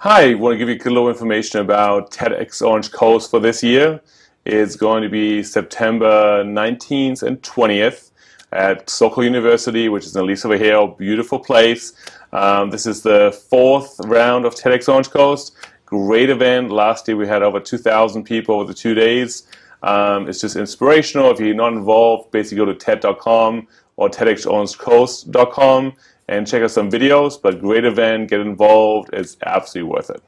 Hi, I want to give you a little information about TEDx Orange Coast for this year. It's going to be September 19th and 20th at Soka University, which is in Aliso Viejo, beautiful place. Um, this is the fourth round of TEDx Orange Coast. Great event. Last year we had over 2,000 people over the two days. Um, it's just inspirational. If you're not involved, basically go to TED.com or TEDxOrangeCoast.com and check out some videos. But great event, get involved. It's absolutely worth it.